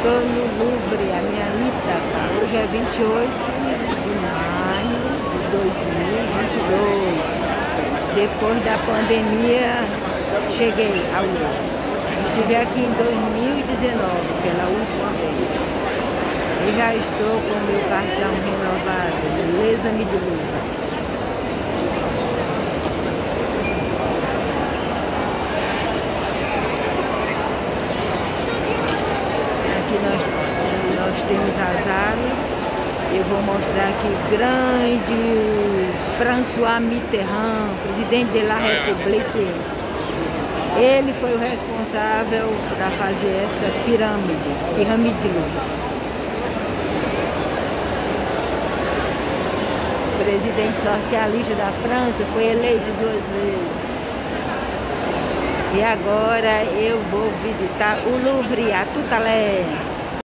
estou no Louvre, a minha Ítaca. Hoje é 28 de maio de 2022. Depois da pandemia, cheguei ao Louvre. Estive aqui em 2019, pela última vez. E já estou com meu cartão renovado, beleza-me de Louvre. Temos as alas. Eu vou mostrar aqui o grande François Mitterrand, presidente da República. Ele foi o responsável para fazer essa pirâmide, pirâmide de Louvre. presidente socialista da França, foi eleito duas vezes. E agora eu vou visitar o Louvre, a Tutalé.